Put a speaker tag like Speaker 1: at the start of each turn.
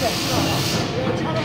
Speaker 1: 对，知道吗？